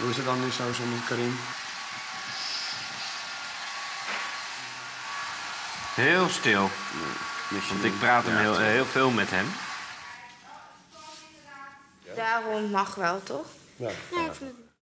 Hoe is het dan nu zo zonder Karim? Heel stil. Nee, Want ik praat hem heel, heel veel met hem. Daarom mag wel, toch? Ja. Ja,